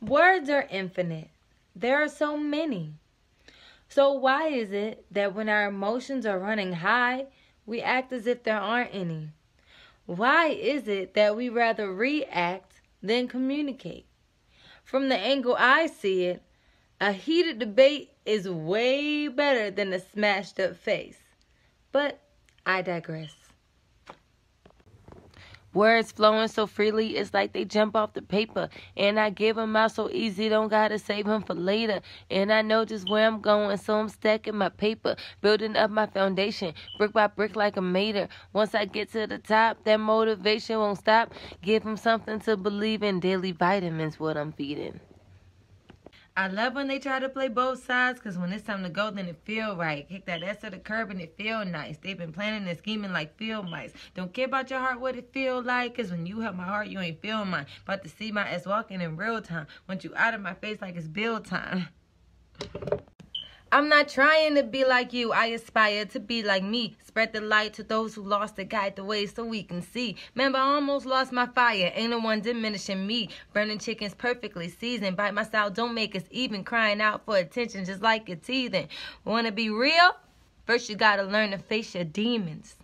Words are infinite. There are so many. So why is it that when our emotions are running high, we act as if there aren't any? Why is it that we rather react than communicate? From the angle I see it, a heated debate is way better than a smashed up face. But I digress. Words flowing so freely, it's like they jump off the paper. And I give them out so easy, don't gotta save them for later. And I know just where I'm going, so I'm stacking my paper, building up my foundation, brick by brick like a mater. Once I get to the top, that motivation won't stop. Give them something to believe in, daily vitamins, what I'm feeding. I love when they try to play both sides because when it's time to go, then it feel right. Kick that ass to the curb and it feel nice. They've been planning and scheming like field mice. Don't care about your heart, what it feel like. Because when you help my heart, you ain't feel mine. About to see my ass walking in real time. Want you out of my face like it's bill time. I'm not trying to be like you. I aspire to be like me. Spread the light to those who lost to guide the way so we can see. Remember, I almost lost my fire. Ain't no one diminishing me. Burning chickens perfectly seasoned. Bite my style, don't make us even. Crying out for attention just like a teething. Wanna be real? First, you gotta learn to face your demons.